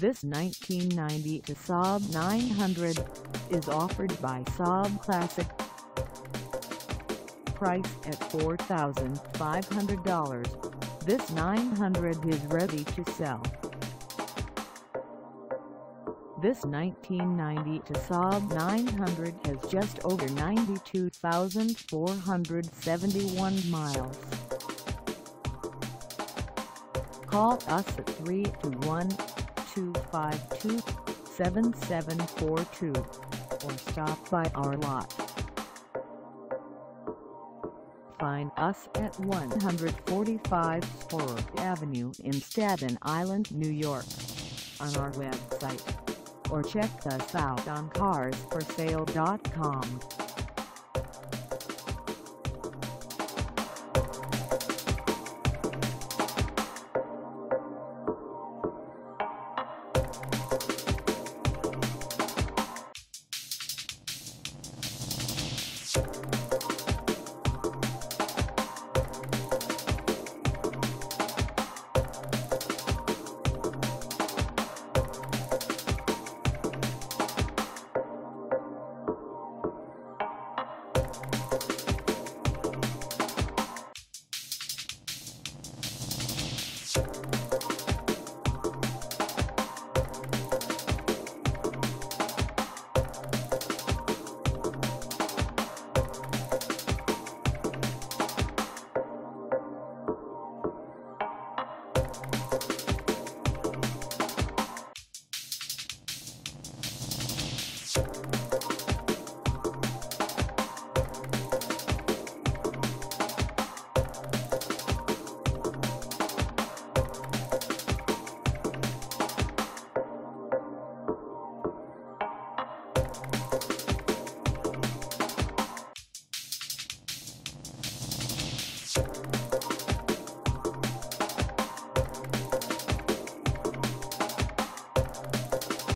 This 1990 Saab 900 is offered by Saab Classic. Price at $4,500. This 900 is ready to sell. This 1990 Saab 900 has just over 92,471 miles. Call us at 321-252-7742 or stop by our lot. Find us at 145 Spur Avenue in Staten Island, New York on our website or check us out on carsforsale.com.